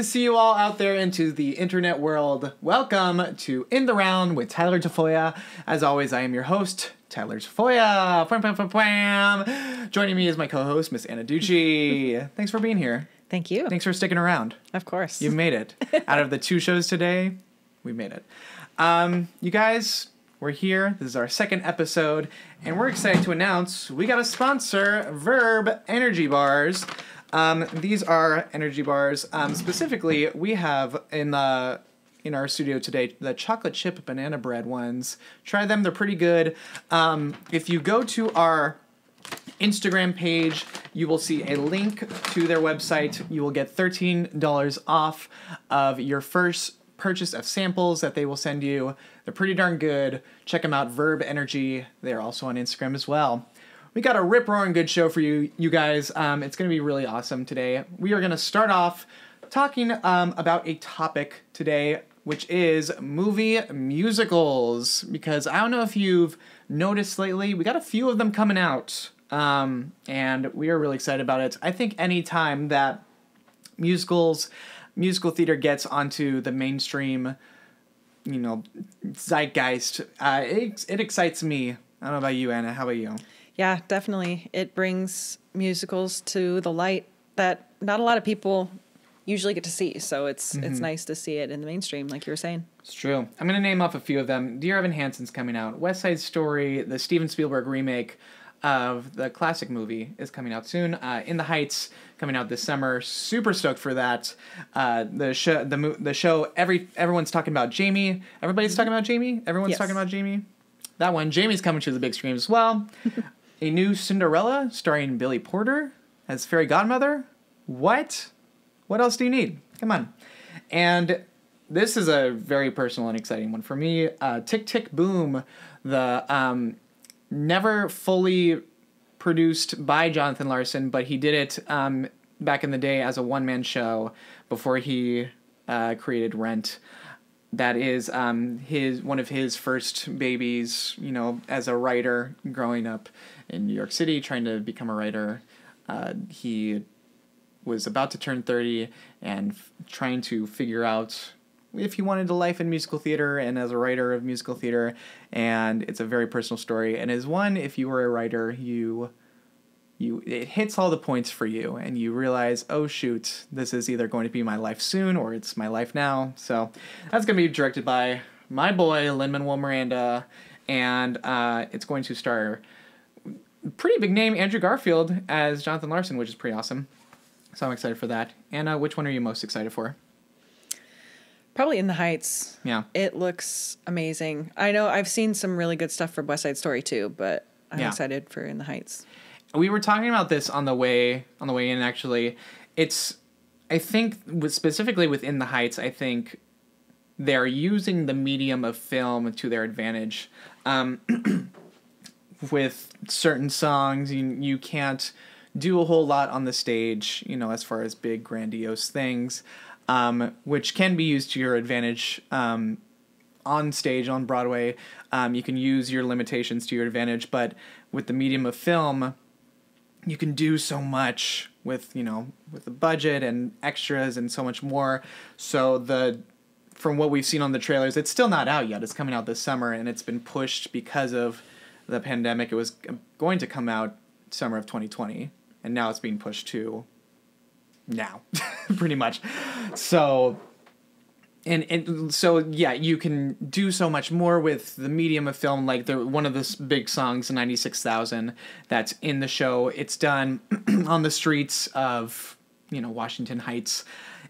to see you all out there into the internet world. Welcome to In the Round with Tyler Tafolla. As always, I am your host, Tyler Tafolla. Pwam, pwam, pwam. Joining me is my co-host, Miss Anna Duchi. Thanks for being here. Thank you. Thanks for sticking around. Of course. You've made it. Out of the two shows today, we made it. Um, you guys, we're here. This is our second episode, and we're excited to announce we got a sponsor, Verb Energy Bars. Um, these are energy bars. Um, specifically, we have in the in our studio today the chocolate chip banana bread ones. Try them; they're pretty good. Um, if you go to our Instagram page, you will see a link to their website. You will get $13 off of your first purchase of samples that they will send you. They're pretty darn good. Check them out, Verb Energy. They're also on Instagram as well. We got a rip roaring good show for you, you guys. Um, it's going to be really awesome today. We are going to start off talking um, about a topic today, which is movie musicals. Because I don't know if you've noticed lately, we got a few of them coming out. Um, and we are really excited about it. I think any time that musicals, musical theater gets onto the mainstream, you know, zeitgeist, uh, it, it excites me. I don't know about you, Anna. How about you? Yeah, definitely. It brings musicals to the light that not a lot of people usually get to see. So it's Mm-hmm. it's nice to see it in the mainstream, like you were saying. It's true. I'm going to name off a few of them. Dear Evan Hansen's coming out. West Side Story, the Steven Spielberg remake of the classic movie, is coming out soon. Uh, In the Heights coming out this summer. Super stoked for that. Uh, the show, the mo- the show. Every everyone's talking about Jamie. Everybody's talking about Jamie. Everyone's Yes. talking about Jamie. That one. Jamie's coming to the big screen as well. a new Cinderella starring Billy Porter as fairy godmother. What? What else do you need? Come on. And this is a very personal and exciting one for me. Uh, Tick Tick Boom, the um, never fully produced by Jonathan Larson, but he did it um, back in the day as a one man show before he uh, created Rent. That is um, his one of his first babies, you know, as a writer growing up in New York City, trying to become a writer. Uh, he was about to turn 30 and f- trying to figure out if he wanted a life in musical theater and as a writer of musical theater. And it's a very personal story. And is one if you were a writer you you it hits all the points for you. And you realize oh shoot this is either going to be my life soon or it's my life now. So that's going to be directed by my boy lin manuel miranda. And uh, it's going to star pretty big name andrew garfield as jonathan larson which is pretty awesome so i'm excited for that anna which one are you most excited for Probably in the Heights. yeah It looks amazing. I know I've seen some really good stuff for West Side Story too, but I'm Yeah. excited for In the Heights. we were talking about this on the way on the way in actually it's i think with specifically within the heights i think they're using the medium of film to their advantage um, with certain songs you, you can't do a whole lot on the stage you know as far as big grandiose things um, which can be used to your advantage um, on stage on Broadway. Um, you can use your limitations to your advantage, but with the medium of film, you can do so much with you know with the budget and extras and so much more. So the from what we've seen on the trailers, it's still not out yet. It's coming out this summer, and it's been pushed because of the pandemic. It was going to come out summer of 2020, and now it's being pushed to now, pretty much. So and and so yeah, you can do so much more with the medium of film. Like the one of the big songs, ninety six thousand, that's in the show. It's done on the streets of you know Washington Heights,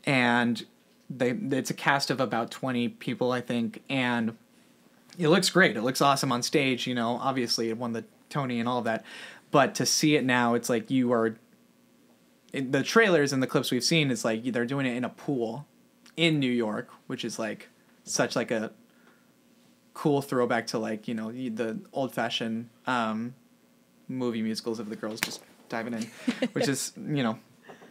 and they it's a cast of about twenty people, I think, and it looks great. It looks awesome on stage. You know, obviously it won the Tony and all of that, but to see it now, it's like you are. In the trailers and the clips we've seen, it's like they're doing it in a pool in New York, which is like such like a cool throwback to like you know the old fashioned um, movie musicals of the girls just diving in, which is you know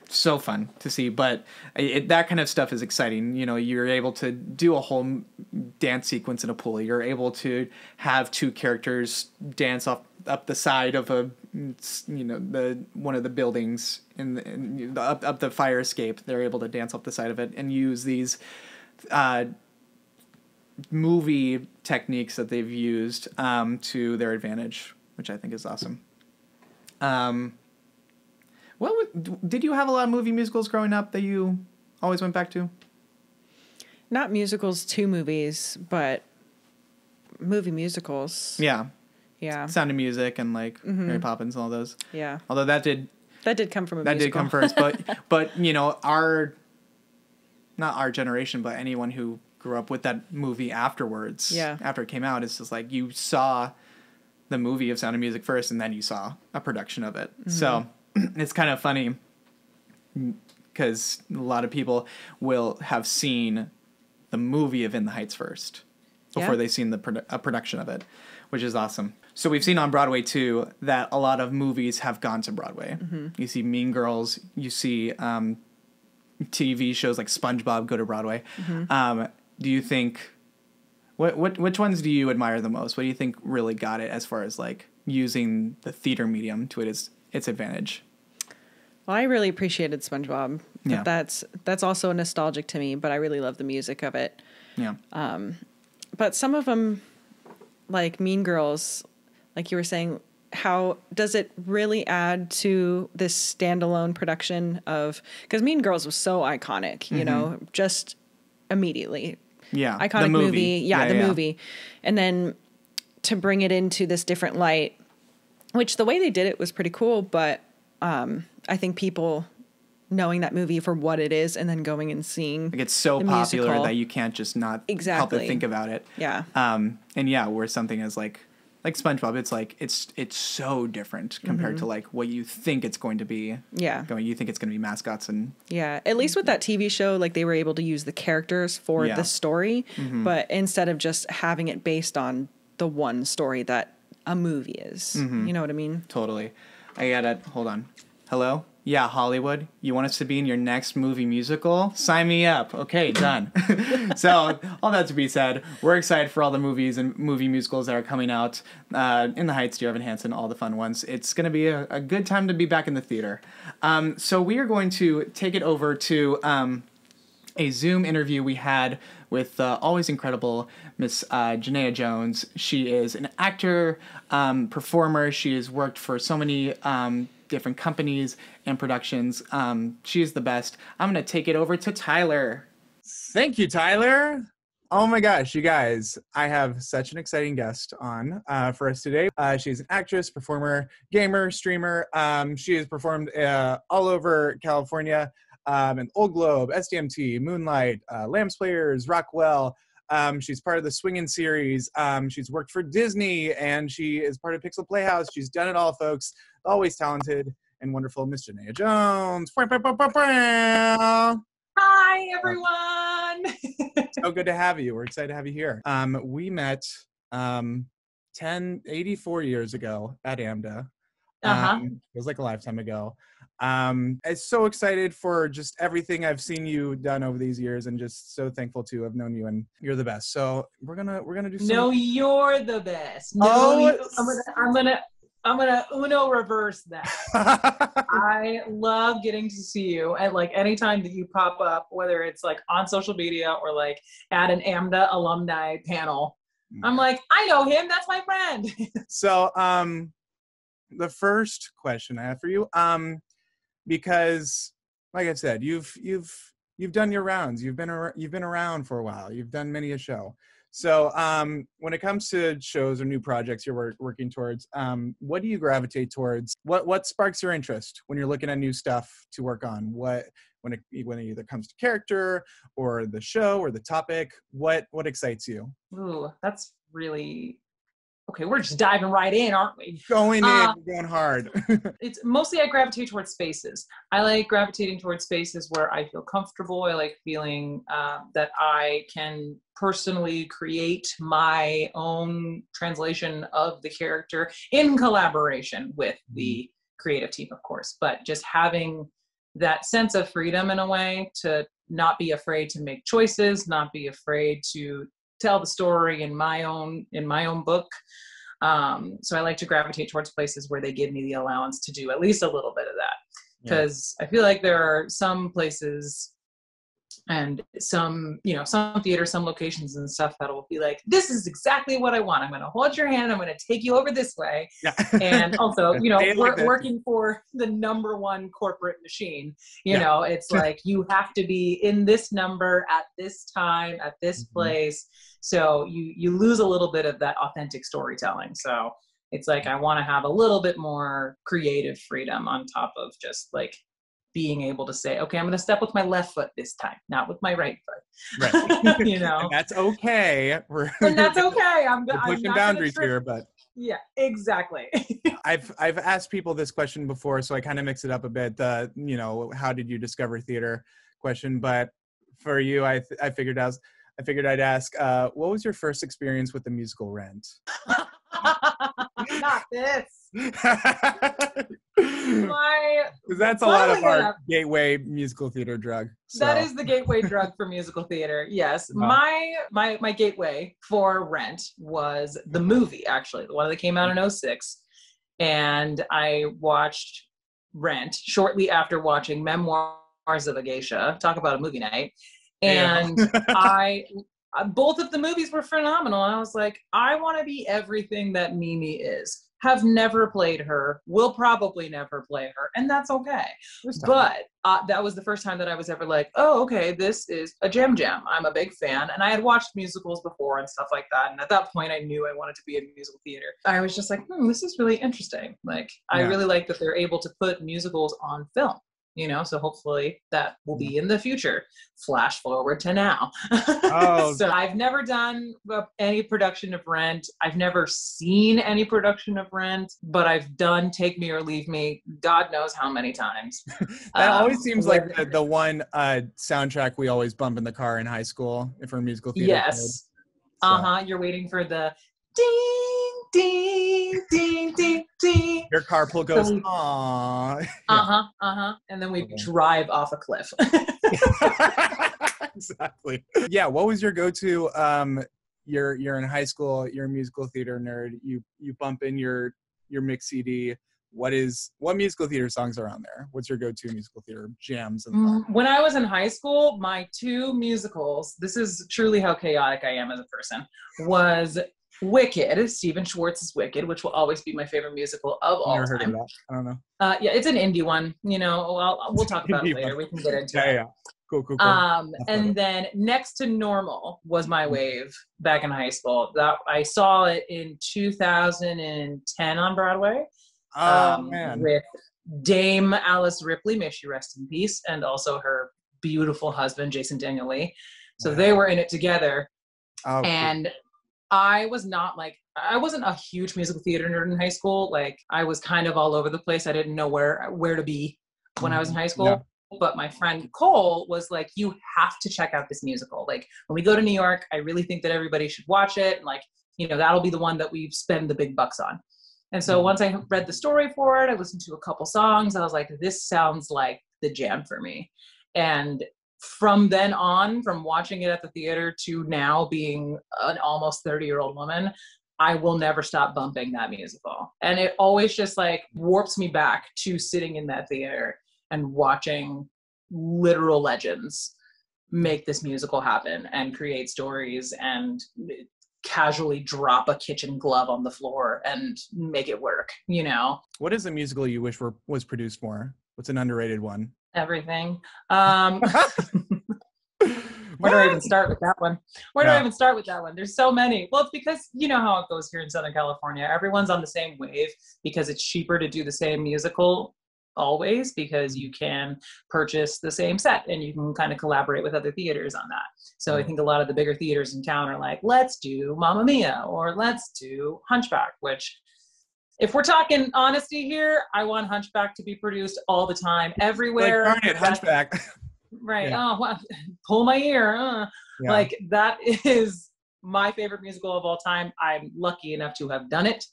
so fun to see. But it, that kind of stuff is exciting. You know, you're able to do a whole dance sequence in a pool. You're able to have two characters dance off up the side of a you know the one of the buildings in, the, in the, up up the fire escape. They're able to dance up the side of it and use these uh, movie techniques that they've used um, to their advantage, which I think is awesome. Um, what would, did you have a lot of movie musicals growing up that you always went back to? Not musicals to movies, but movie musicals. Yeah, Yeah. Sound of Music and like Mary Poppins and all those. Yeah. Although that did That did come from a that did come first, but but you know our not our generation, but anyone who grew up with that movie afterwards, Yeah. after it came out, it's just like you saw the movie of Sound of Music first, and then you saw a production of it. So Mm-hmm. it's kind of funny because a lot of people will have seen the movie of In the Heights first before Yeah. they've seen the produ- a production of it, which is awesome. So we've seen on Broadway too that a lot of movies have gone to Broadway. Mm-hmm. You see Mean Girls, you see um, TV shows like SpongeBob go to Broadway. Mm-hmm. Um, do you think what what which ones do you admire the most? What do you think really got it as far as like using the theater medium to its its advantage? Well, I really appreciated SpongeBob. Yeah. That's that's also nostalgic to me, but I really love the music of it. Yeah. Um, But some of them, like Mean Girls, like you were saying, how does it really add to this standalone production of? Because Mean Girls was so iconic, you know, just immediately yeah. iconic Mm-hmm. The movie. Yeah, the movie. And then to bring it into this different light, which the way they did it was pretty cool, but um, I think people knowing that movie for what it is and then going and seeing Like it's so popular musical. that you can't just not exactly. help but think about it. Yeah. Um, and yeah, where something is like like SpongeBob, it's like it's it's so different compared to like what you think it's going to be. Mm-hmm. Yeah. Going, you think it's going to be mascots and Yeah, at least with that TV show, like they were able to use the characters for Yeah. the story, but instead of just having it based on the one story that a movie is. You know what I mean? totally. I gotta hold on. Hello. Yeah, Hollywood. You want us to be in your next movie musical? Sign me up. Okay, done. so, all that to be said, we're excited for all the movies and movie musicals that are coming out. Uh, in the Heights, Dear Evan Hansen, all the fun ones. It's going to be a, a good time to be back in the theater. Um, so, we are going to take it over to um, a Zoom interview we had with uh, always incredible Miss uh, Janaya Jones. She is an actor, um, performer. She has worked for so many um, different companies and productions. Um, she is the best. I'm going to take it over to Tyler. Thank you, Tyler. Oh my gosh, you guys, I have such an exciting guest on uh, for us today. Uh, she's an actress, performer, gamer, streamer. Um, she has performed uh, all over California um, in Old Globe, SDMT, Moonlight, uh, Lambs Players, Rockwell. Um, she's part of the Swingin' series. Um, she's worked for Disney and she is part of Pixel Playhouse. She's done it all, folks. Always talented and wonderful, Miss Janaya Jones. Hi, everyone. so good to have you. We're excited to have you here. Um, we met um, 10, 84 years ago at AMDA. Uh-huh. Um, it was like a lifetime ago. Um, I'm so excited for just everything I've seen you done over these years, and just so thankful to have known you. And you're the best. So we're gonna we're gonna do some. no, you're the best. No, Oh, you- I'm gonna, I'm gonna, I'm gonna Uno reverse that. I love getting to see you at like any time that you pop up, whether it's like on social media or like at an AMDA alumni panel. I'm like, I know him. That's my friend. so um the first question i have for you um because like i said you've you've you've done your rounds. You've been ar- you've been around for a while. You've done many a show. So um when it comes to shows or new projects you're wor- working towards um what do you gravitate towards? What what sparks your interest when you're looking at new stuff to work on? What when it when it either comes to character or the show or the topic what what excites you? Ooh, that's really okay. We're just diving right in, aren't we? going in Uh, going hard it's mostly I gravitate towards spaces. I like gravitating towards spaces where I feel comfortable. I like feeling um, that I can personally create my own translation of the character in collaboration with the creative team, of course. But just having that sense of freedom in a way to not be afraid to make choices, not be afraid to tell the story in my own in my own book Um, so I like to gravitate towards places where they give me the allowance to do at least a little bit of that. Yeah. Because I feel like there are some places and some you know some theaters some locations and stuff that will be like this is exactly what i want i'm going to hold your hand i'm going to take you over this way Yeah. and also you know like we're that. working for the number one corporate machine you Yeah. know it's like you have to be in this number at this time at this Mhm. place so you you lose a little bit of that authentic storytelling so it's like i want to have a little bit more creative freedom on top of just like being able to say okay i'm going to step with my left foot this time not with my right foot right. you know And that's okay. We're, and that's okay i'm, we're I'm pushing not boundaries here, but yeah exactly I've I've asked people this question before, so I kind of mix it up a bit. The you know, how did you discover theater question, but for you, I th- I figured out I figured I'd ask, uh, what was your first experience with the musical Rent? not this Because my that's a lot of our up- gateway musical theater drug. That so. is the gateway drug for musical theater. Yes, Wow. my my my gateway for Rent was the movie. Actually, the one that came out in 06. and I watched Rent shortly after watching Memoirs of a Geisha. Talk about a movie night, and I. Both of the movies were phenomenal. I was like, I want to be everything that Mimi is. Have never played her, will probably never play her, and that's okay but uh, that was the first time that I was ever like, oh, okay, this is a jam jam. I'm a big fan, and I had watched musicals before and stuff like that. And at that point, I knew I wanted to be in musical theater. I was just like, hmm, this is really interesting. Like, I really like that they're able to put musicals on film. You know, so hopefully that will be in the future. Flash forward to now. Oh. so I've never done uh, any production of Rent. I've never seen any production of Rent, but I've done Take Me or Leave Me. God knows how many times. that Um, always seems like the, the one uh, soundtrack we always bump in the car in high school if we're musical theater. Yes. So, Uh huh. You're waiting for the ding, ding, ding, ding, ding. Your carpool goes, So- aww. Uh huh. Uh huh. And then we Okay. drive off a cliff. exactly. Yeah. What was your go-to? Um, you're you're in high school. You're a musical theater nerd. You you bump in your your mix CD. What is what musical theater songs are on there? What's your go-to musical theater jams? And Mm, when I was in high school, my two musicals, this is truly how chaotic I am as a person, was Wicked, Stephen Schwartz's Wicked, which will always be my favorite musical of all Never heard of time. that. I don't know. Uh, yeah, it's an indie one. You know, well, we'll talk about it later. one. We can get into Yeah, it. yeah. Cool, cool, cool. Um, That's funny. and then next to normal was my wave back in high school. That I saw it in 2010 on Broadway. oh um, man. with Dame Alice Ripley, may she rest in peace, and also her beautiful husband Jason Daniel Lee. So Wow. they were in it together, Oh, cool. I was not like I wasn't a huge musical theater nerd in high school. Like I was kind of all over the place. I didn't know where where to be when I was in high school. Mm-hmm. Yeah. But my friend Cole was like, "You have to check out this musical. Like when we go to New York, I really think that everybody should watch it. And like you know, that'll be the one that we spend the big bucks on." And so Mhm. once I read the story for it, I listened to a couple songs. I was like, "This sounds like the jam for me." And from then on, from watching it at the theater to now being an almost 30 year old woman, I will never stop bumping that musical. And it always just like warps me back to sitting in that theater and watching literal legends make this musical happen and create stories and casually drop a kitchen glove on the floor and make it work, you know? what is a musical you wish were was produced more? What's an underrated one? Everything. Um Where do I even start with that one? Where do Yeah. I even start with that one? There's so many. Well, it's because you know how it goes here in Southern California. Everyone's on the same wave because it's cheaper to do the same musical always because you can purchase the same set and you can kind of collaborate with other theaters on that. So I think a lot of the bigger theaters in town are like, let's do Mamma Mia or let's do Hunchback, which if we're talking honesty here, I want Hunchback to be produced all the time, everywhere. Like, darn it, Hunchback. Right. Yeah. Oh, well, pull my ear. Uh. Yeah. Like that is my favorite musical of all time. I'm lucky enough to have done it.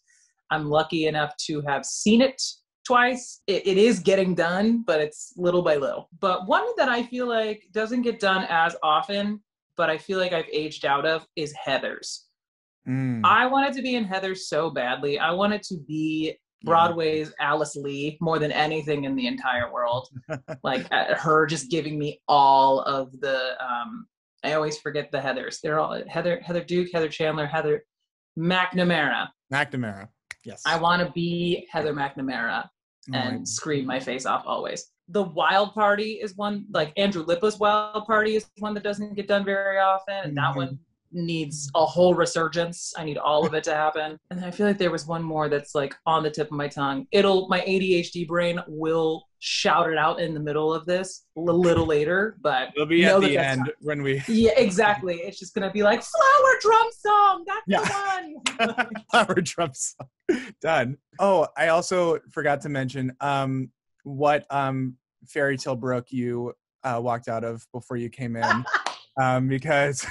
I'm lucky enough to have seen it twice. It, it is getting done, but it's little by little. But one that I feel like doesn't get done as often, but I feel like I've aged out of is Heather's. Mm, I wanted to be in Heather so badly. I wanted to be. Broadway's Alice Lee more than anything in the entire world. like uh, her just giving me all of the um I always forget the Heathers. They're all Heather Heather Duke, Heather Chandler, Heather McNamara. McNamara. Yes. I want to be Heather McNamara Oh my- and scream my face off always. The Wild Party is one like Andrew Lippa's Wild Party is one that doesn't get done very often, and that Mhm. one needs a whole resurgence. I need all of it to happen. And I feel like there was one more that's like on the tip of my tongue. It'll my ADHD brain will shout it out in the middle of this a little later, but It'll be at the that's end when we yeah, exactly. It's just gonna be like flower drum song. That's Yeah. the one. flower drum song. Done. Oh, I also forgot to mention um what um fairy tale brook you uh, walked out of before you came in. um because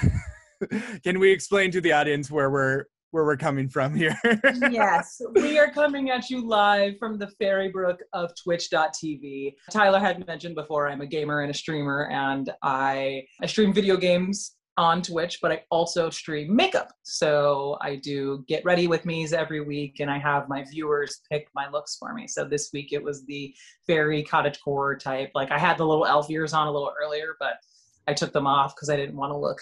can we explain to the audience where we're where we're coming from here? yes, we are coming at you live from the Fairy Brook of Twitch.tv. Tyler had mentioned before I'm a gamer and a streamer, and I I stream video games on Twitch, but I also stream makeup. So I do get ready with me's every week, and I have my viewers pick my looks for me. So this week it was the fairy cottage core type. Like I had the little elf ears on a little earlier, but I took them off because I didn't want to look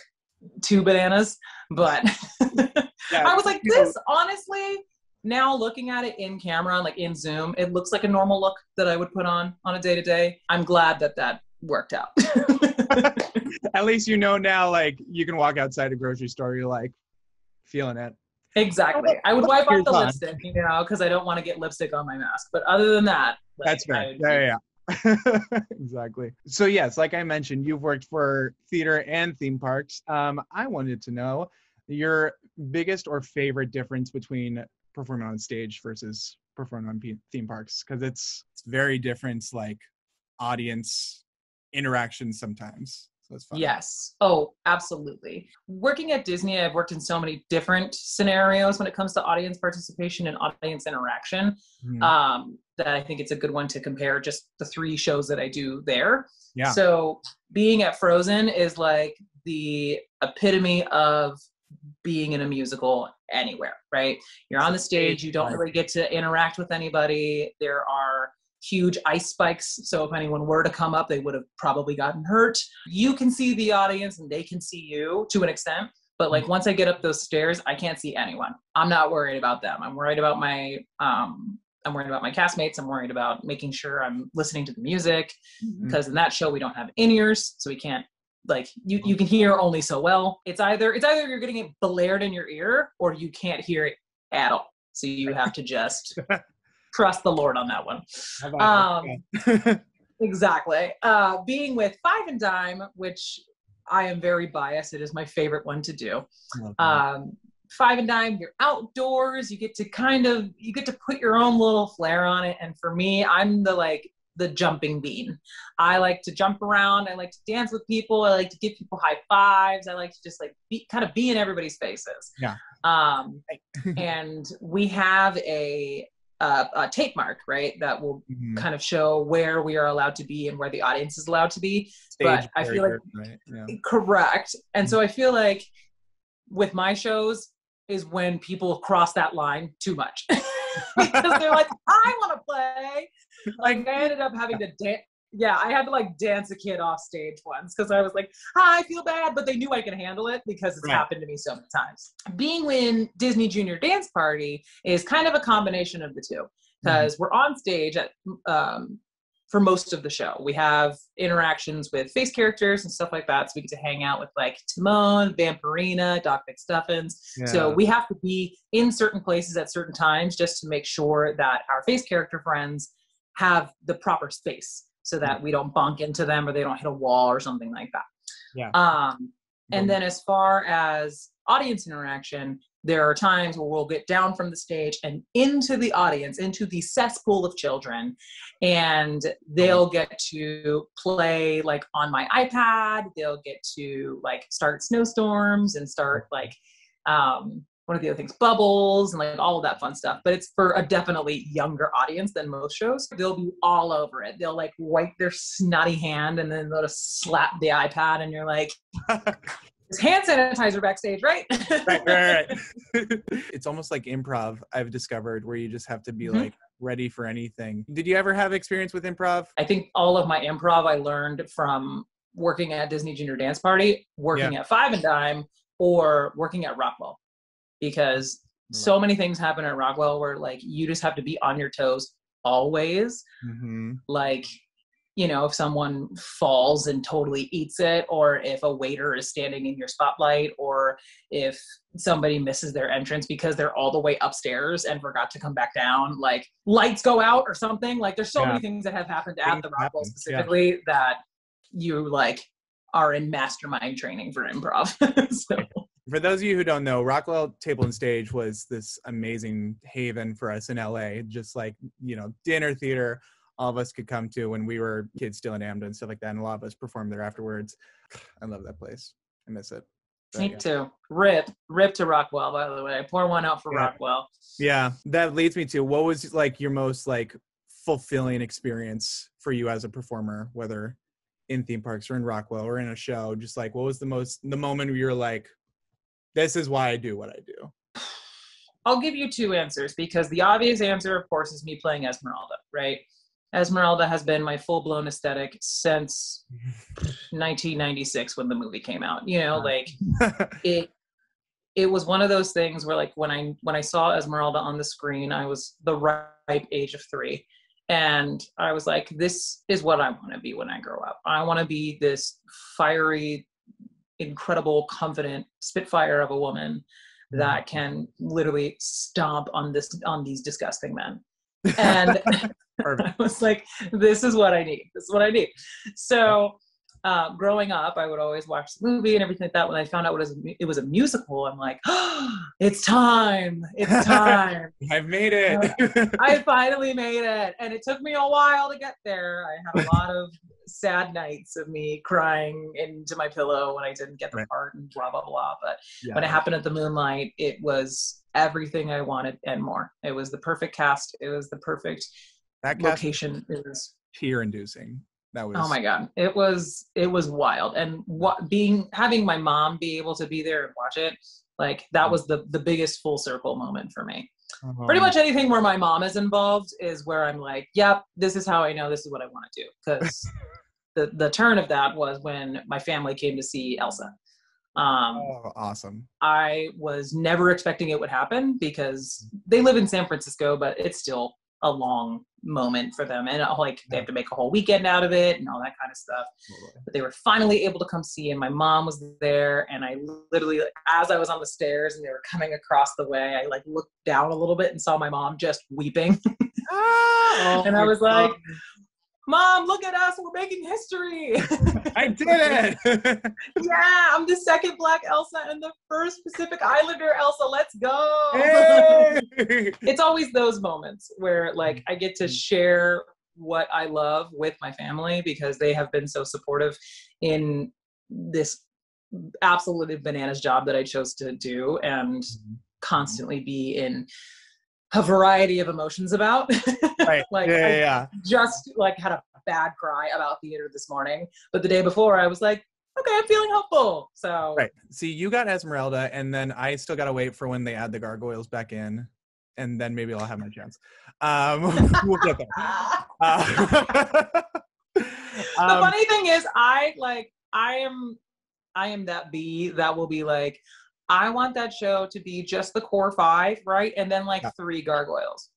too bananas. But Yeah, I was like, you know, this honestly, now looking at it in camera, like in Zoom, it looks like a normal look that I would put on on a day to day. I'm glad that that worked out. At least you know now, like you can walk outside a grocery store, you're like feeling it. exactly. I would wipe off the on. lipstick, you know, because I don't want to get lipstick on my mask. But other than that, like, That's fair. I- Yeah, yeah, yeah. exactly. So yes, like I mentioned, you've worked for theater and theme parks. Um, I wanted to know your biggest or favorite difference between performing on stage versus performing on theme parks because it's it's very different, like audience interactions sometimes. So it's fun. Yes. Oh, absolutely. Working at Disney, I've worked in so many different scenarios when it comes to audience participation and audience interaction. Mhm. um, that I think it's a good one to compare just the three shows that I do there. Yeah. So being at Frozen is like the epitome of being in a musical anywhere, right? You're on the stage, you don't really get to interact with anybody. There are huge ice spikes, so if anyone were to come up, they would have probably gotten hurt. You can see the audience and they can see you to an extent. But like once I get up those stairs, I can't see anyone. I'm not worried about them. I'm worried about my um I'm worried about my castmates. I'm worried about making sure I'm listening to the music Mhm. because in that show we don't have in ears, so we can't like you you can hear only so well. It's either it's either you're getting it blared in your ear or you can't hear it at all. So you have to just trust the Lord on that one. Um. Exactly. Uh, being with Five and Dime, which I am very biased. It is my favorite one to do. Um, five and dime, you're outdoors. You get to kind of you get to put your own little flair on it. And for me, I'm the like the jumping bean. I like to jump around. I like to dance with people. I like to give people high fives. I like to just like be kind of be in everybody's faces. Yeah. Um, and we have a, a, a tape mark, right, that will Mhm. kind of show where we are allowed to be and where the audience is allowed to be. but Stage I feel like- right? yeah. Correct. And so I feel like with my shows is when people cross that line too much. because they're like, I want to play. Like I ended up having to dance. Yeah, I had to like dance a kid off stage once because I was like, "Hi, I feel bad," but they knew I could handle it because it's Right. happened to me so many times. Being in Disney Junior Dance Party is kind of a combination of the two because we're on stage at um, for most of the show. We have interactions with face characters and stuff like that, so we get to hang out with like Timon, Vampirina, Doc McStuffins. So we have to be in certain places at certain times just to make sure that our face character friends have the proper space so that we don't bump into them or they don't hit a wall or something like that. Yeah. Um, and then as far as audience interaction, there are times where we'll get down from the stage and into the audience, into the cesspool of children, and they'll get to play like on my iPad. They'll get to like start snowstorms and start like um, what of the other things? Bubbles and like all of that fun stuff. But it's for a definitely younger audience than most shows. They'll be all over it. They'll like wipe their snotty hand and then they'll just slap the iPad and you're like, It's hand sanitizer backstage, right? right, right, right. it's almost like improv. I've discovered where you just have to be Mhm. like ready for anything. Did you ever have experience with improv? I think all of my improv I learned from working at Disney Junior Dance Party, working at Five and Dime, or working at Rockwell. Because so many things happen at Rockwell where like you just have to be on your toes always. Mm-hmm. Like, you know, if someone falls and totally eats it, or if a waiter is standing in your spotlight, or if somebody misses their entrance because they're all the way upstairs and forgot to come back down, like lights go out or something. Like there's so Yeah. many things that have happened at the Rockwell happen, yeah. specifically that you like are in mastermind training for improv. so For those of you who don't know, Rockwell Table and Stage was this amazing haven for us in LA. Just like, you know, dinner theater all of us could come to when we were kids still in Amda and stuff like that. And a lot of us performed there afterwards. I love that place. I miss it. But, me yeah. too. Rip, rip to Rockwell. By the way, pour one out for Yeah. Rockwell. Yeah, that leads me to what was like your most like fulfilling experience for you as a performer, whether in theme parks or in Rockwell or in a show? Just like what was the most the moment where you're like, this is why I do what I do. I'll give you two answers because the obvious answer, of course, is me playing Esmeralda, right? Esmeralda has been my full blown aesthetic since 1996 when the movie came out. You know, like it it was one of those things where like when I when I saw Esmeralda on the screen, I was the ripe age of three. And I was like, this is what I want to be when I grow up. I want to be this fiery, incredible, confident spitfire of a woman that can literally stomp on this on these disgusting men. And Perfect. I was like, this is what I need. This is what I need. So, uh, growing up, I would always watch the movie and everything like that. When I found out it was a, it was a musical, I'm like, oh, it's time. It's time. I've made it. I finally made it. And it took me a while to get there. I had a lot of sad nights of me crying into my pillow when I didn't get the Right. part and blah, blah, blah. But Yeah. when it happened at the Moonlight, it was everything I wanted and more. It was the perfect cast. It was the perfect that location. It was tear inducing. That was oh my god, it was it was wild. And what being having my mom be able to be there and watch it, like that was the the biggest full circle moment for me. Pretty Um, much anything where my mom is involved is where I'm like, yep, this is how I know this is what I want to do. Because the the turn of that was when my family came to see Elsa. Um, Oh, awesome. I was never expecting it would happen because they live in San Francisco, but it's still a long moment for them. And uh, like they have to make a whole weekend out of it and all that kind of stuff. But they were finally able to come see, and my mom was there. And I literally, as I was on the stairs and they were coming across the way, I like looked down a little bit and saw my mom just weeping. Ah, And oh I was like. Mom, look at us, we're making history. I did it. yeah, I'm the second Black Elsa and the first Pacific Islander Elsa. Let's go. Hey! it's always those moments where like I get to share what I love with my family because they have been so supportive in this absolutely bananas job that I chose to do and Mm-hmm. constantly be in a variety of emotions about. right. like yeah, yeah, yeah. just like had a bad cry about theater this morning, but the day before I was like, okay, I'm feeling hopeful. So Right. See, you got Esmeralda, and then I still gotta wait for when they add the gargoyles back in, and then maybe I'll have my chance. Um, we'll get there. Uh, the um, funny thing is i like i am i am that bee that will be like i want that show to be just the core five right and then like Yeah. three gargoyles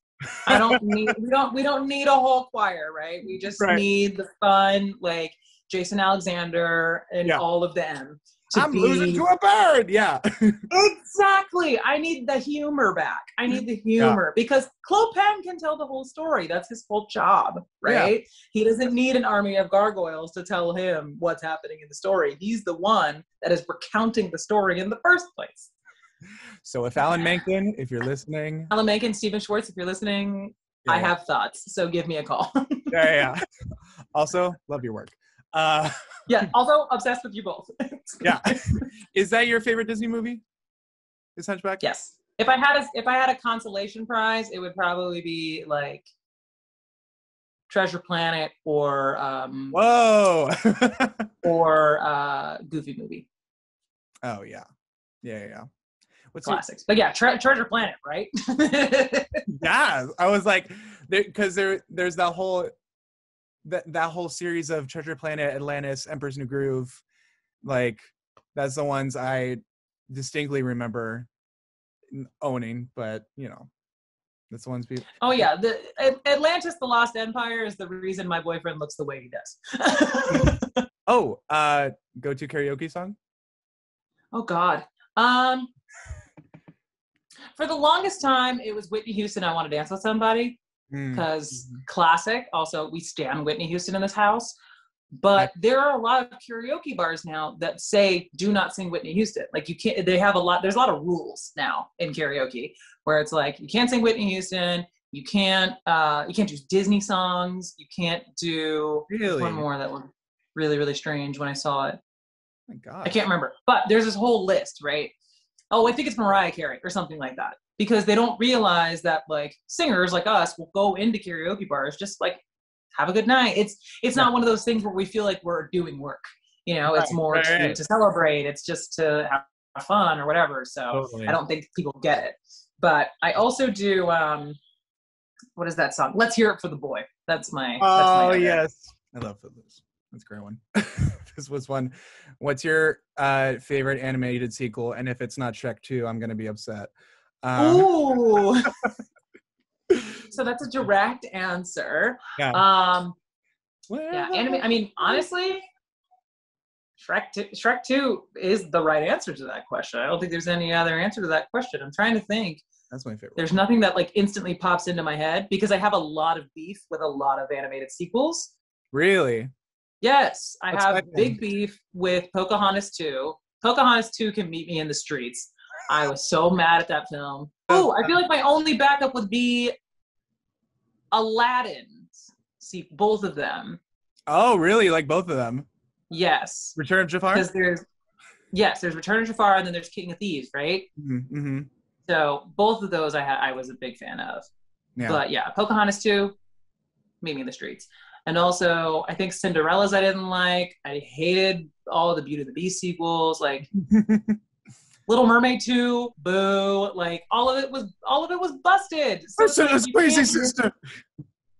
i don't need we don't we don't need a whole choir right we just Right. need the fun like jason alexander and Yeah. all of them I'm be losing to a bird. Yeah. exactly i need the humor back i need the humor because Clopin can tell the whole story that's his whole job Yeah. right he doesn't need an army of gargoyles to tell him what's happening in the story he's the one that is recounting the story in the first place so if Alan Menken, if you're listening, alan menken Stephen schwartz if you're listening i have thoughts so give me a call yeah, yeah, yeah. Also, love your work. Uh, yeah also obsessed with you both yeah. Is that your favorite Disney movie? Is Hunchback? yes if i had a if i had a consolation prize it would probably be like treasure planet or um Whoa. or uh, Goofy movie. Oh yeah, yeah, yeah, yeah. What's classics. But yeah, Tre- Treasure Planet, right? Yeah, I was like, because there, there's that whole that that whole series of Treasure Planet, Atlantis, Emperor's New Groove, like that's the ones I distinctly remember owning. But you know, that's the ones people. oh yeah, the Atlantis: The Lost Empire is the reason my boyfriend looks the way he does. Oh, uh, go to karaoke song. oh God. Um, for the longest time, it was Whitney Houston. I want to dance with somebody. Mm, because Mhm. classic. Also, we stand Whitney Houston in this house. But there are a lot of karaoke bars now that say do not sing Whitney Houston. Like you can't. They have a lot. There's a lot of rules now in karaoke where it's like you can't sing Whitney Houston. You can't. Uh, you can't do Disney songs. You can't do Really? one more that was really really strange when I saw it. my God. I can't remember. But there's this whole list, right? Oh, I think it's Mariah Carey or something like that. Because they don't realize that like singers like us will go into karaoke bars just like have a good night. It's it's not one of those things where we feel like we're doing work. You know, it's more right, to, right. to celebrate. It's just to have fun or whatever. So Totally. I don't think people get it. But I also do um what is that song? Let's hear it for the boy. That's my that's my Oh yes, I love Footloose. That's a great one. this was one. What's your uh, favorite animated sequel? And if it's not Shrek Two, I'm gonna be upset. Um, Ooh. so that's a direct answer. yeah. Um, yeah, anime. I mean, honestly, Shrek two, Shrek two is the right answer to that question. I don't think there's any other answer to that question. I'm trying to think. That's my favorite. There's nothing that like instantly pops into my head because I have a lot of beef with a lot of animated sequels. Really? Yes, I What's have big beef with Pocahontas 2. Pocahontas 2 can meet me in the streets. I was so mad at that film. Oh, I feel like my only backup would be Aladdin. See, both of them. Oh, really? Like both of them? Yes. Return of Jafar. Because there's, yes, there's Return of Jafar and then there's King of Thieves, right? Mm-hmm. So both of those I had, I was a big fan of. Yeah. But yeah, Pocahontas 2, meet me in the streets. And also, I think Cinderella's I didn't like. I hated all the Beauty and the Beast sequels. Like Little Mermaid 2, boo. Like all of it was all of it was busted. So it's like, you can't- sister.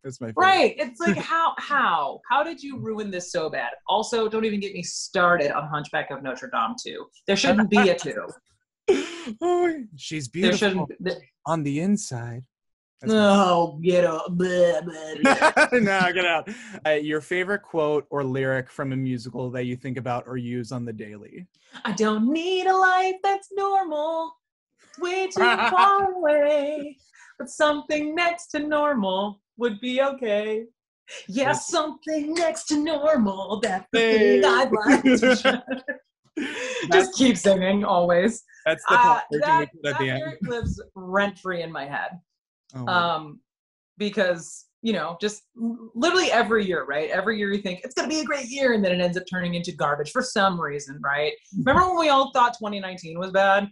That's my favorite. Right. It's like how how how did you ruin this so bad? Also, don't even get me started on Hunchback of Notre Dame 2. There shouldn't be a 2. Oh, she's There beautiful on the inside. That's Oh, get up. Blah, blah, blah. no, get out. Uh, your favorite quote or lyric from a musical that you think about or use on the daily? I don't need a life that's normal, way too far away. But something next to normal would be okay. Yeah, something next to normal. Hey. thing I'd like to. Just keep singing always. that's the Uh, that that the end. lyric lives rent free in my head. Oh, wow. Um, because you know, just literally every year, right? Every year you think it's gonna be a great year, and then it ends up turning into garbage for some reason, right? Remember when we all thought 2019 was bad,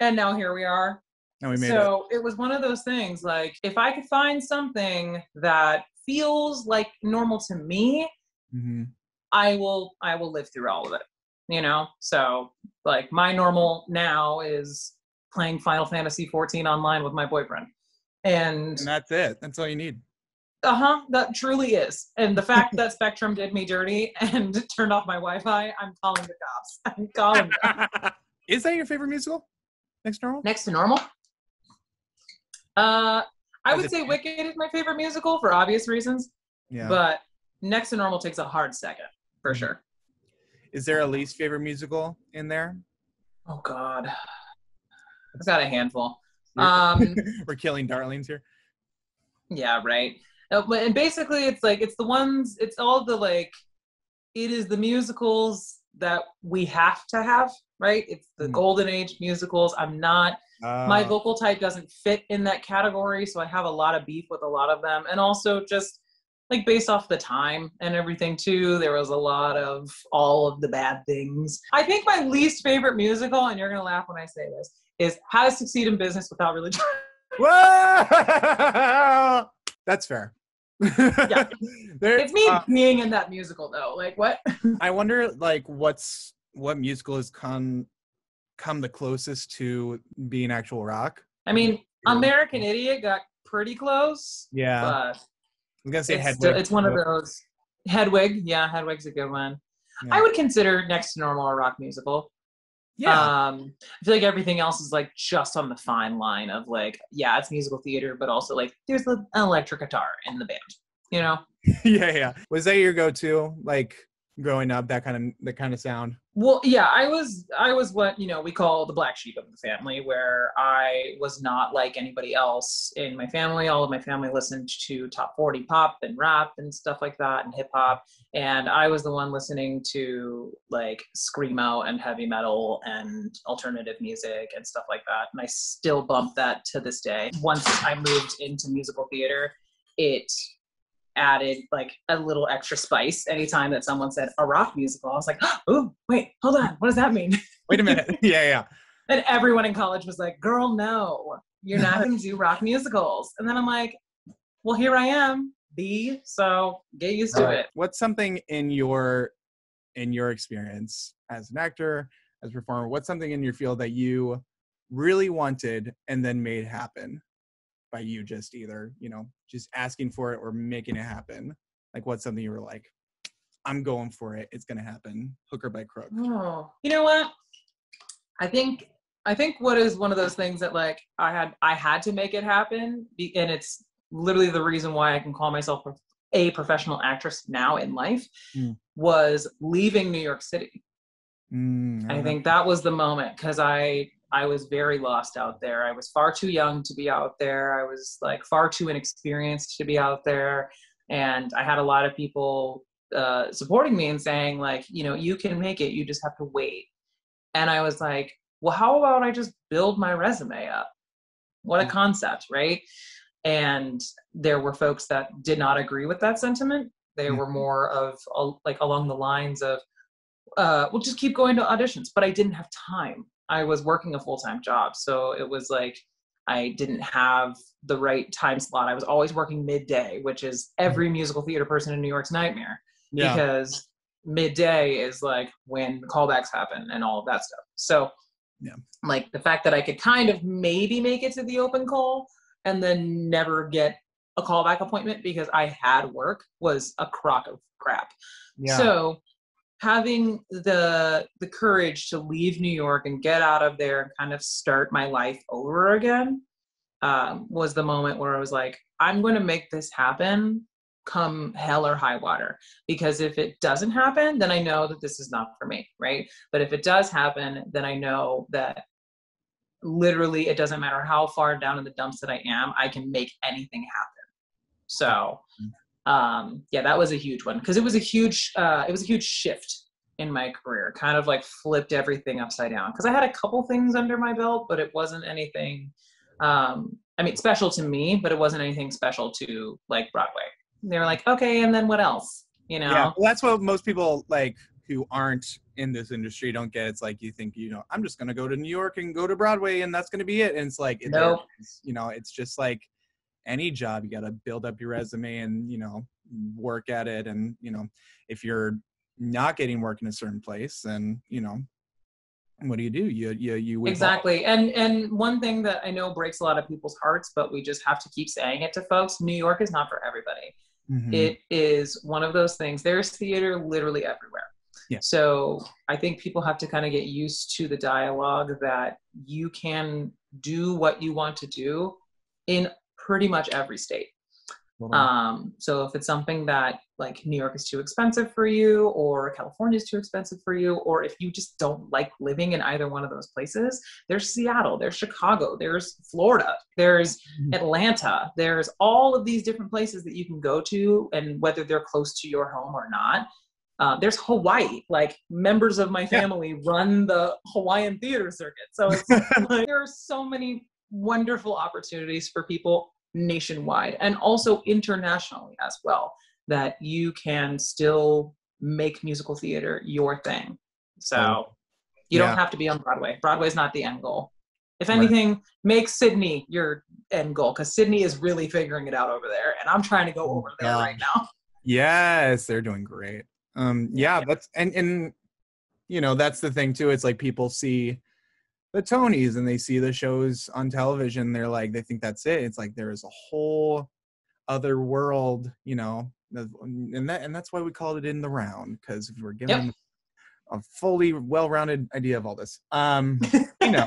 and now here we are. and we made so it. was one of those things. Like if I could find something that feels like normal to me, hmm I will. I will live through all of it. You know. So like my normal now is playing Final Fantasy 14 online with my boyfriend, and And that's it. That's all you need. uh-huh that truly is and the fact that spectrum did me dirty and turned off my wi-fi i'm calling the cops i'm calling them. Is that your favorite musical? Next normal? next to normal uh i would say wicked is my favorite musical for obvious reasons Yeah. but next to normal takes a hard second for Mhm. sure Is there a least favorite musical in there? oh god i've got a handful um We're killing darlings here. Yeah, right. Uh, And basically, it's like it's the ones. It's all the like. It is the musicals that we have to have, right? It's the Mm. golden age musicals. I'm not. my Uh, vocal type doesn't fit in that category, so I have a lot of beef with a lot of them, and also just like based off the time and everything too. There was a lot of all of the bad things. I think my least favorite musical, and you're gonna laugh when I say this, is How to Succeed in Business Without religion. Whoa! That's fair. Yeah. There- It's me uh, being in that musical though. Like what? I wonder, like, what's what musical has come come the closest to being actual rock. I mean, American Idiot got pretty close. Yeah, but I was gonna say it's, Hedwig. still, it's one of those. Hedwig, yeah, Hedwig's a good one. Yeah. I would consider Next to Normal a rock musical. Yeah, Um, I feel like everything else is like just on the fine line of like, yeah, it's musical theater, but also like there's an electric guitar in the band. You know? yeah, yeah. Was that your go-to, like growing up? That kind of that kind of sound. Well, yeah, I was I was what you know we call the black sheep of the family, where I was not like anybody else in my family. All of my family listened to top forty pop and rap and stuff like that and hip hop, and I was the one listening to like screamo and heavy metal and alternative music and stuff like that. And I still bump that to this day. Once I moved into musical theater, it added like a little extra spice anytime that someone said a rock musical. I was like, oh, wait, hold on. What does that mean? Wait a minute. yeah, yeah. And everyone in college was like, girl, no, you're not going to do rock musicals. And then I'm like, well, here I am, B. So get used to it. What's something in your in your experience as an actor, as a performer, what's something in your field that you really wanted and then made happen by you just either, you know, just asking for it or making it happen? Like what's something you were like, I'm going for it. It's gonna happen. hooker by crook. Oh, you know what? I think I think what is one of those things that like I had I had to make it happen, and it's literally the reason why I can call myself a- professional actress now in life. Mm. Was leaving New York City. Mm, I think that was the moment because I I was very lost out there. I was far too young to be out there. I was like far too inexperienced to be out there, and I had a lot of people uh, supporting me and saying like, you know, you can make it. You just have to wait. And I was like, well, how about I just build my resume up? What a Mm. concept, right? And there were folks that did not agree with that sentiment. They were Mhm. more of like along the lines of, uh, we'll just keep going to auditions. But I didn't have time. I was working a full time job. So it was like I didn't have the right time slot. I was always working midday, which is every mm-hmm. musical theater person in New York's nightmare yeah. because midday is like when callbacks happen and all of that stuff. So, Yeah. like the fact that I could kind of maybe make it to the open call and then never get a callback appointment because I had work was a crock of crap. yeah. So having the the courage to leave New York and get out of there and kind of start my life over again um, was the moment where I was like, I'm going to make this happen come hell or high water. Because if it doesn't happen then i know that this is not for me right? But if it does happen then i know that literally it doesn't matter how far down in the dumps that i am i can make anything happen. So um yeah that was a huge one because it was a huge uh it was a huge shift in my career kind of like flipped everything upside down because i had a couple things under my belt but it wasn't anything um i mean special to me but it wasn't anything special to like broadway they were like okay and then what else you know Yeah, well, that's what most people like who aren't in this industry don't get. It's like you think, you know, I'm just gonna go to New York and go to Broadway, and that's gonna be it. And it's like, Nope. you know, it's just like any job. You got to build up your resume and you know work at it. And you know, if you're not getting work in a certain place, then you know, what do you do? You you you exactly and and one thing that i know breaks a lot of people's hearts but we just have to keep saying it to folks new york is not for everybody Mhm. it is one of those things there's theater literally everywhere Yeah. so i think people have to kind of get used to the dialogue that you can do what you want to do in pretty much every state um, so if it's something that like New York is too expensive for you, or California is too expensive for you, or if you just don't like living in either one of those places, there's Seattle, there's Chicago, there's Florida, there's Mhm. Atlanta, there's all of these different places that you can go to, and whether they're close to your home or not. Uh, there's Hawaii. Like members of my Yeah. family run the Hawaiian theater circuit, so it's like, there are so many wonderful opportunities for people nationwide and also internationally as well that you can still make musical theater your thing. So you Yeah. don't have to be on Broadway. Broadway's not the end goal. If Right. anything, make Sydney your end goal because Sydney is really figuring it out over there, and I'm trying to go over there right now. Yes, they're doing great. Um, yeah, that's and and you know that's the thing too. It's like people see the Tonys and they see the shows on television, they're like, they think that's it. It's like there is a whole other world, you know, and that and that's why we called it in the round because we're giving Yep. a fully well-rounded idea of all this. Um, you know,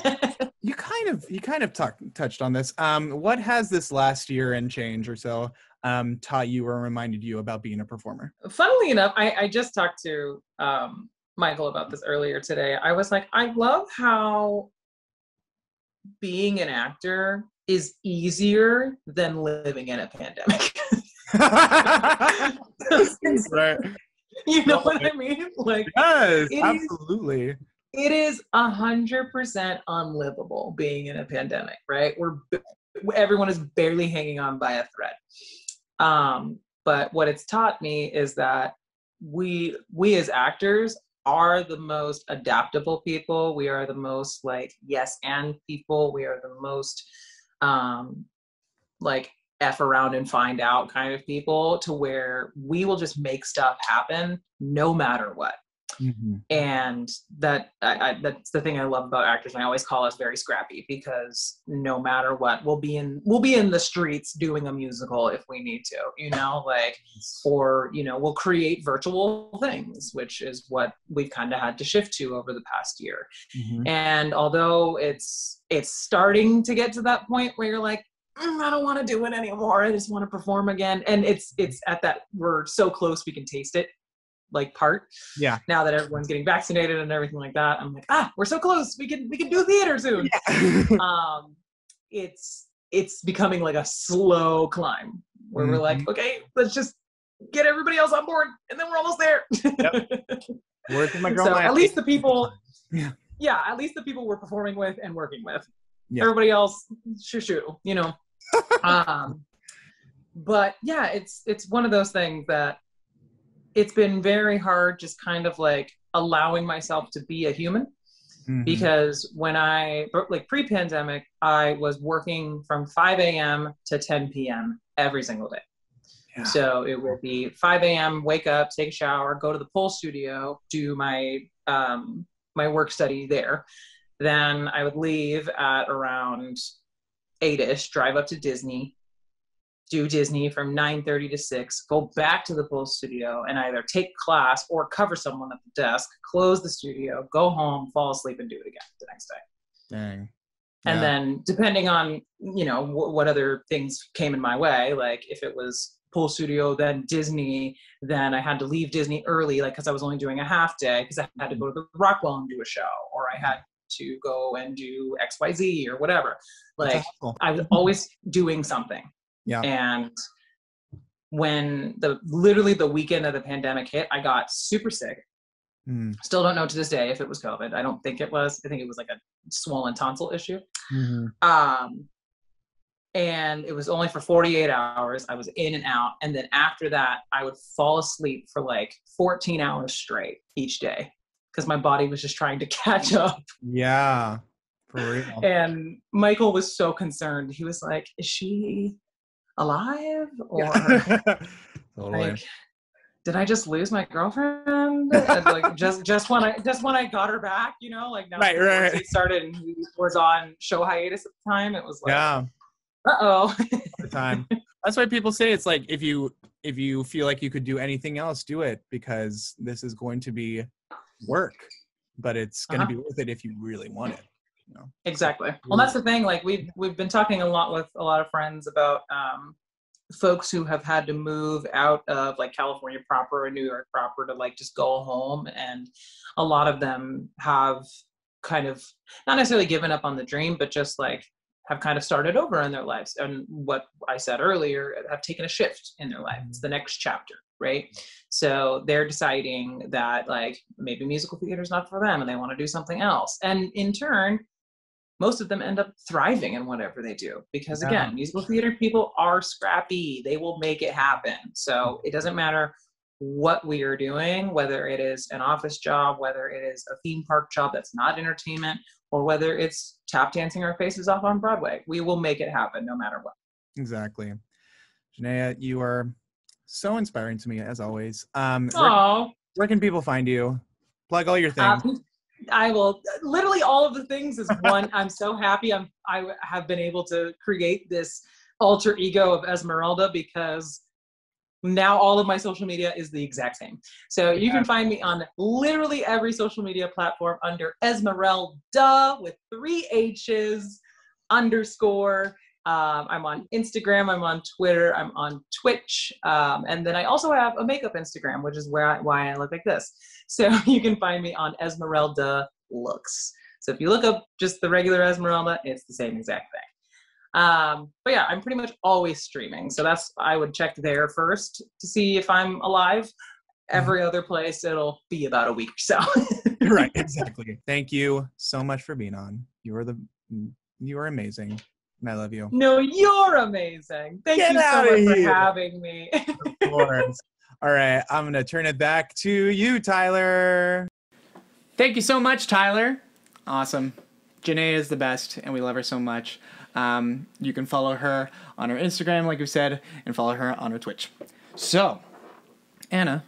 you kind of you kind of talk, touched on this. Um, what has this last year and change or so um, taught you or reminded you about being a performer? funnily enough, I, I just talked to um, Michael about this earlier today. I was like, I love how being an actor is easier than living in a pandemic. right. you know what I mean? Like, Yes, It is- absolutely. it is a hundred percent unlivable being in a pandemic, right? We're everyone is barely hanging on by a thread. Um, but what it's taught me is that we we as actors are the most adaptable people. We are the most like yes and people. We are the most um, like f around and find out kind of people. To where we will just make stuff happen no matter what Mhm. and that I, I, that's the thing I love about actors. And I always call us very scrappy because no matter what, we'll be in we'll be in the streets doing a musical if we need to, you know, like or you know we'll create virtual things, which is what we've kind of had to shift to over the past year. Mhm. And although it's it's starting to get to that point where you're like, "Mm, I don't want to do it anymore. I just want to perform again. And it's it's at that we're so close we can taste it, like part. Yeah. Now that everyone's getting vaccinated and everything like that, I'm like, ah, we're so close. We can we can do theater soon. Um, it's it's becoming like a slow climb where we're like, Mhm. okay, let's just get everybody else on board, and then we're almost there. Working my girl so at least the people Yeah. yeah at least the people we're performing with and working with Yeah. everybody else shoo shoo you know um but yeah it's it's one of those things that it's been very hard just kind of like allowing myself to be a human Mhm. because when I like pre-pandemic, I was working from 5 a.m. to 10 p.m. every single day. Yeah. So it would be 5 a.m. wake up, take a shower, go to the pole studio, do my um, my work study there. Then I would leave at around eight-ish, drive up to Disney, do Disney from 9:30 to 6, go back to the pool studio and either take class or cover someone at the desk, close the studio, go home, fall asleep, and do it again the next day. Dang. And Yeah. then depending on you know wh- what other things came in my way, like if it was pool studio, then Disney, then I had to leave Disney early, like because I was only doing a half day because I had to go to the Rockwell and do a show, or I had to go and do X Y Z or whatever. Like. I was always doing something. Yeah. And when the literally the weekend of the pandemic hit, I got super sick. Mm. Still don't know to this day if it was COVID. I don't think it was. I think it was like a swollen tonsil issue. Mhm. Um, and it was only for 48 hours. I was in and out. And then after that, I would fall asleep for like 14 hours straight each day because my body was just trying to catch up. Yeah. For real. And Michael was so concerned. He was like, Is she alive? Or totally. like, did I just lose my girlfriend? And, like just just when I just when I got her back, you know, like now Right, right. quarantine started and he was on show hiatus at the time, it was like, yeah. uh oh. At the time. That's why people say it's like if you if you feel like you could do anything else, do it because this is going to be work, but it's going to Uh-huh. be worth it if you really want it. Exactly. Well, that's the thing. Like we've we've been talking a lot with a lot of friends about um, folks who have had to move out of like California proper or New York proper to like just go home, and a lot of them have kind of not necessarily given up on the dream, but just like have kind of started over in their lives. And what I said earlier, have taken a shift in their life. It's the next chapter, right? So they're deciding that like maybe musical theater is not for them, and they want to do something else. And in turn, most of them end up thriving in whatever they do because Yeah. again musical theater people are scrappy they will make it happen so it doesn't matter what we are doing whether it is an office job whether it is a theme park job that's not entertainment or whether it's tap dancing our faces off on broadway we will make it happen no matter what Exactly. Janaya, you are so inspiring to me as always. Um, where, oh where can people find you? Plug all your things. pe- I will literally all of the things is one. I'm so happy. I'm I have been able to create this alter ego of Esmeralda because now all of my social media is the exact same. So you can find me on literally every social media platform under Esmeralda with three H's underscore. Um, I'm on Instagram, I'm on Twitter, I'm on Twitch, um, and then I also have a makeup Instagram, which is where I, why I look like this. So you can find me on Esmeralda Looks. So if you look up just the regular Esmeralda, it's the same exact thing. Um, but yeah, I'm pretty much always streaming. So that's I would check there first to see if I'm alive. Every other place, it'll be about a week or so. right, exactly. Thank you so much for being on. You are the you are amazing. And I love you. no, you're amazing. Thank Get you so outta much for having me. Of course. All right, I'm gonna turn it back to you, Tyler. Thank you so much, Tyler. Awesome. Janae is the best, and we love her so much. Um, you can follow her on her Instagram, like we said, and follow her on her Twitch. So, Anna,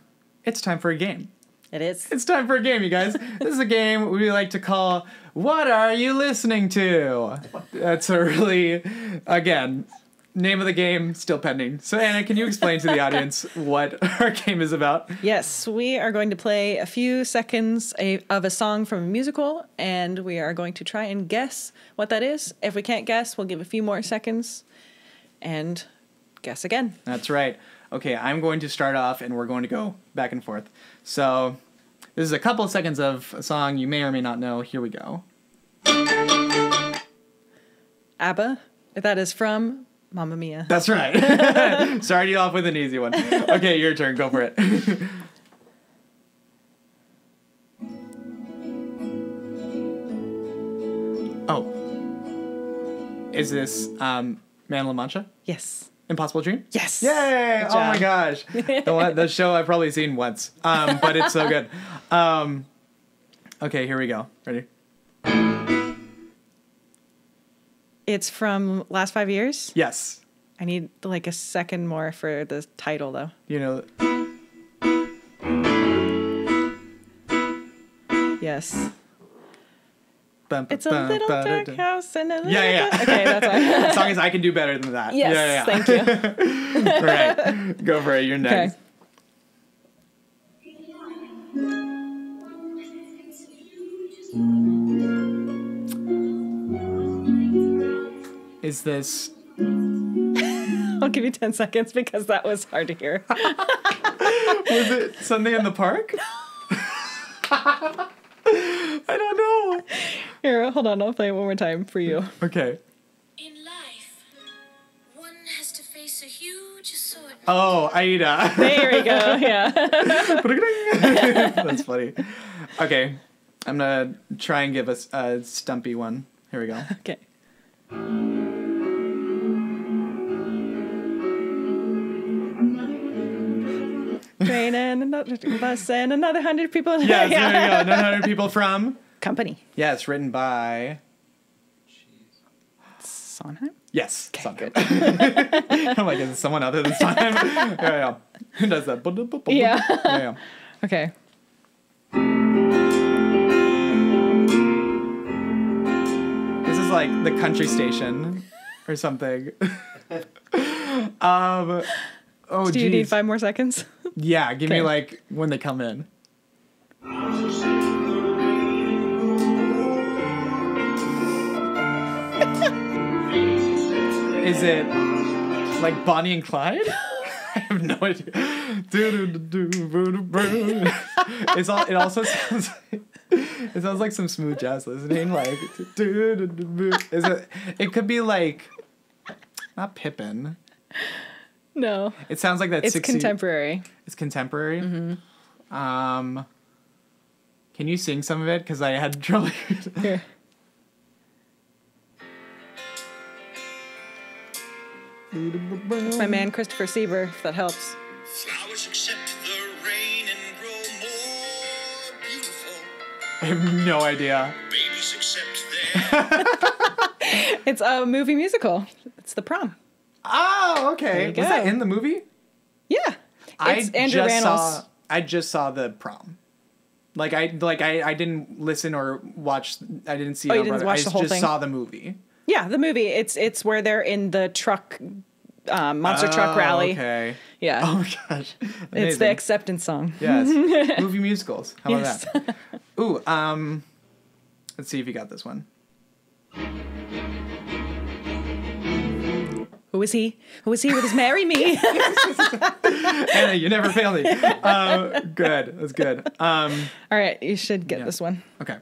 it's time for a game. It is. It's time for a game, you guys. This is a game we like to call What Are You Listening to? That's a really, again, name of the game still pending. So, Anna, can you explain to the audience what our game is about? Yes, we are going to play a few seconds a, of a song from a musical, and we are going to try and guess what that is. If we can't guess, we'll give a few more seconds and guess again. That's right. Okay, I'm going to start off and we're going to go back and forth. So, this is a couple of seconds of a song you may or may not know. Here we go. ABBA, that is from Mamma Mia. That's right. Started you off with an easy one. Okay, your turn. Go for it. oh. Is this um, Man La Mancha? Yes. Impossible Dream? Yes. Yay! Oh my gosh. The, one, the show I've probably seen once, um, but it's so good. Um, okay, here we go. Ready? It's from last five years. Yes. I need like a second more for the title though. You know, Yes. bum, It's a bum, little ba, da, dark da. house and a little Yeah, yeah. Okay, that's why. As long as I can do better than that. Yes, yeah, yeah. thank you. All right, go for it. You're next. Okay. Is this? I'll give you 10 seconds because that was hard to hear. Was it Sunday in the Park? I don't know. Here, hold on. I'll play it one more time for you. Okay. In life, one has to face a huge assortment. Oh, Aida. There we go. Yeah. That's funny. Okay, I'm gonna try and give us a stumpy one. Here we go. okay. Train and another bus and another hundred people. Yes, there we go. 900 people from. Company. Yes, written by. Sondheim. Yes, Sondheim. I'm like, is it someone other than Sondheim? yeah, yeah. Who does that? Yeah. yeah, yeah. Okay. Like the country station or something. um. Oh, Do you need five more seconds? Yeah, give me like when they come in. Is it like Bonnie and Clyde? I have no idea. It's all. It also sounds. It sounds like some smooth jazz listening. Like, is it? It could be like, not Pippin. No. It sounds like that. It's 60 contemporary. It's contemporary. Um, can you sing some of it? Because I had trouble. Here. It's my man Christopher Sieber, if that helps. Flowers accept the rain and grow more beautiful. I have no idea. Babies accept their It's a movie musical. It's The Prom. Oh, okay. There you Was that in the movie? Yeah. It's I Andrew just Rannells. saw. I just saw the prom. Like I like I, I didn't listen or watch. I didn't see. Oh, you Oh didn't watch I the whole just thing? saw the movie. Yeah, the movie. It's it's where they're in the truck, um, monster truck Oh, rally. Okay. Yeah, Oh my gosh. it's the acceptance song. Yes. Movie musicals. How about Yes. that? Ooh, um let's see if you got this one. Who is he? Who is he with his marry me? Anna, you never fail me. Um, good. That's good. Um All right, you should get Yeah. this one. okay.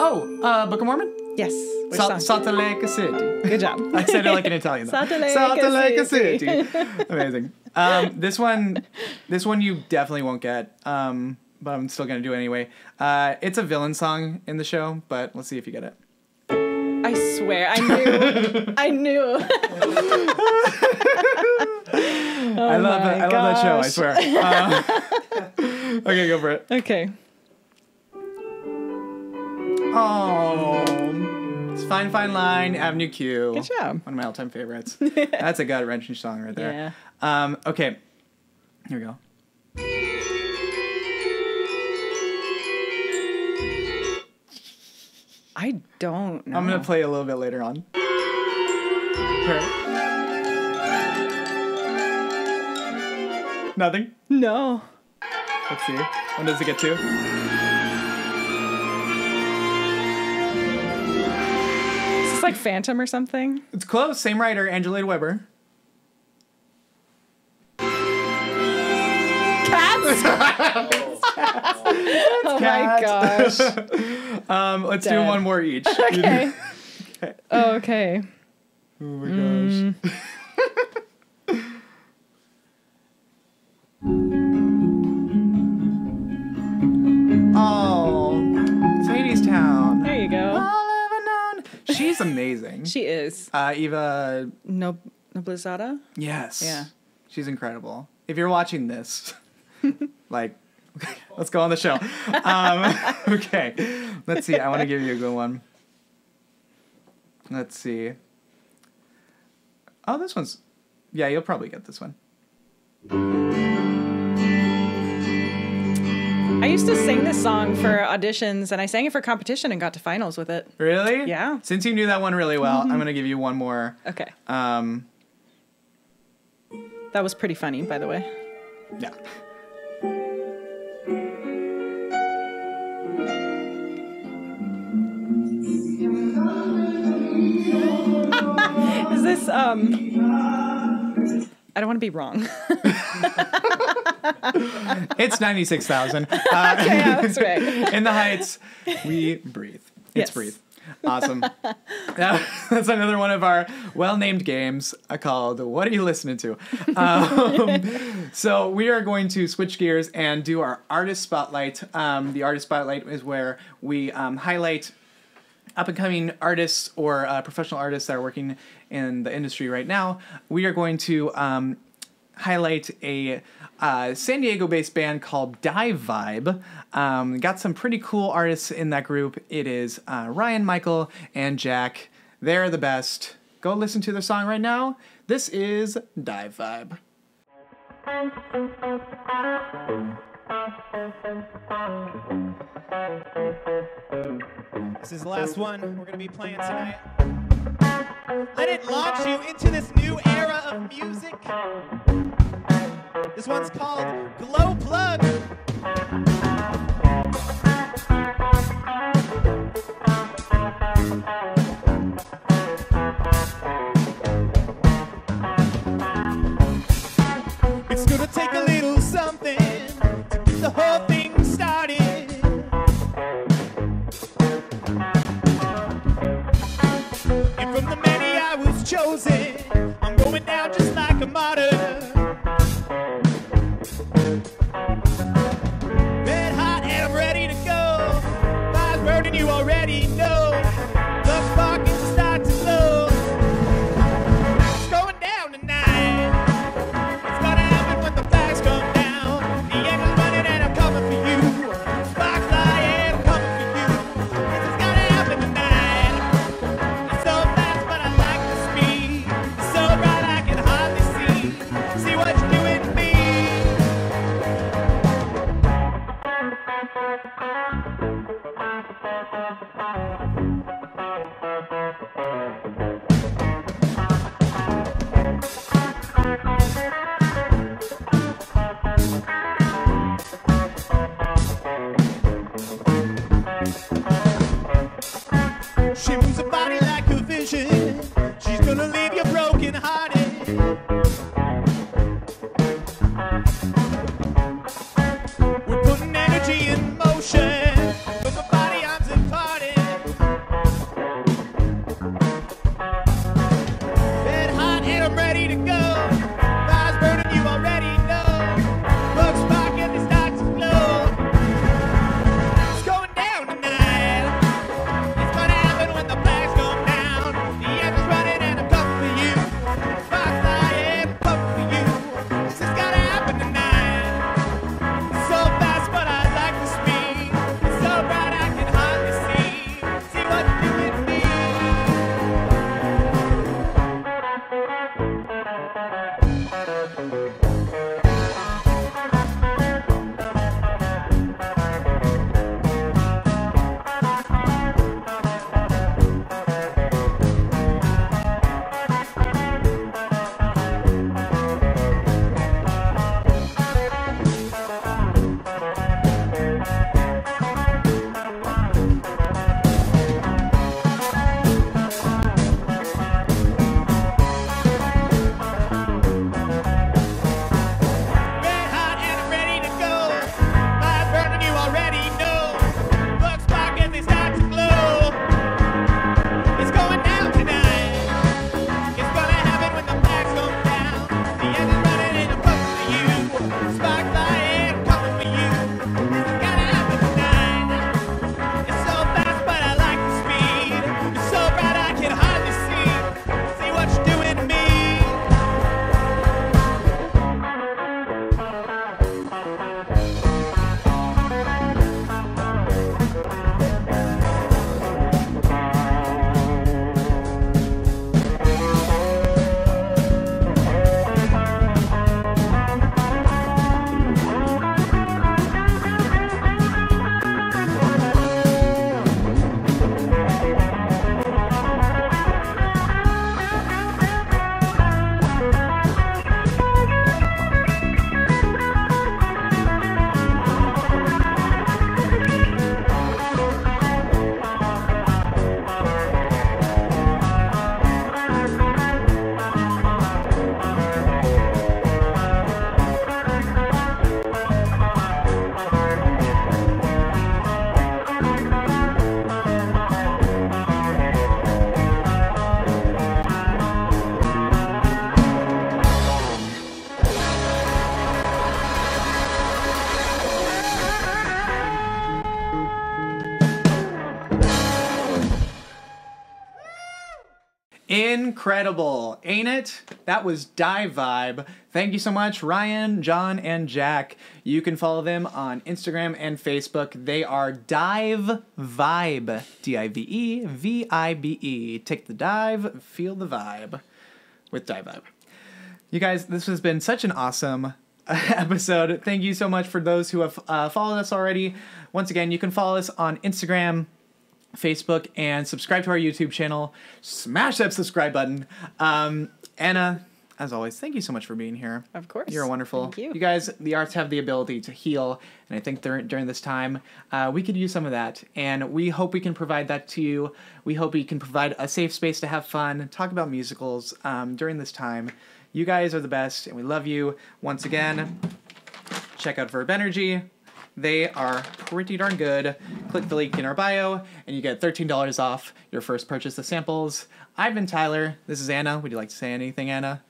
Oh, uh Book of Mormon? Yes. Which Salt, Lake City. Good job. I said it like an Italian. though. Salt Lake Salt Lake City. City. Amazing. Um, this one, this one you definitely won't get. Um, but I'm still gonna do it anyway. Uh, it's a villain song in the show, but let's see if you get it. I swear, I knew. I knew. I love my it. I love that show. I swear. Uh, okay, go for it. Okay. Oh, it's fine, fine line. Avenue Q. Good job. One of my all-time favorites. That's a gut wrenching song right there. Yeah. Um, okay, here we go. I don't know. I'm gonna play a little bit later on. Nothing. No. Let's see. When does it get to? Like Phantom or something? It's close. Same writer, Andrew Lloyd Webber. Cats. oh my gosh. Um, let's do one more each. Okay. Oh, okay. Oh my gosh. oh, She's amazing. She is. uh, Eva, No, Noblezada? yes. Yeah. She's incredible. If you're watching this, like, let's go on the show. Um, okay. Let's see. I want to give you a good one. Let's see. Oh, this one's. Yeah, you'll probably get this one. I used to sing this song for auditions and I sang it for competition and got to finals with it. Really? Yeah. Since you knew that one really well, I'm gonna give you one more. Okay. Um, That was pretty funny, by the way. yeah. Is this, um. I don't want to be wrong. It's ninety-six thousand. Uh, yeah, that's right. in the heights, we breathe. It's Yes. breathe. Awesome. That- that's another one of our well-named games uh, called "What Are You Listening to?" Um, so we are going to switch gears and do our artist spotlight. Um, the artist spotlight is where we um, highlight up and coming artists or uh, professional artists that are working in the industry right now. We are going to um, highlight a uh, San Diego based band called Dive Vibe. Um, got some pretty cool artists in that group. It is uh, Ryan, Michael, and Jack. They're the best. Go listen to their song right now. This is Dive Vibe. This is the last one we're going to be playing tonight. Let it launch you into this new era of music. This one's called Glow Plug. It's gonna take a little chosen, I'm going down just like a martyr. Incredible, ain't it? That was Dive Vibe. Thank you so much, Ryan, John, and Jack. You can follow them on Instagram and Facebook. They are Dive Vibe. D I V E V I B E. Take the dive, feel the vibe with Dive Vibe. You guys, this has been such an awesome episode. Thank you so much for those who have uh, followed us already. Once again, you can follow us on Instagram, Facebook, and subscribe to our YouTube channel. Smash that subscribe button. Um, Anna, as always, thank you so much for being here. Of course. You're wonderful. Thank you. You guys, the arts have the ability to heal, and I think during, during this time, uh, we could use some of that. And we hope we can provide that to you. We hope we can provide a safe space to have fun, talk about musicals um, during this time. You guys are the best, and we love you. Once again, check out Verb Energy. They are pretty darn good. Click the link in our bio, and you get $13 off your first purchase of samples. I've been Tyler. This is Anna. Would you like to say anything, Anna?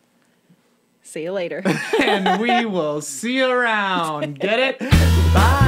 See you later. and we will see you around. Get it? Bye.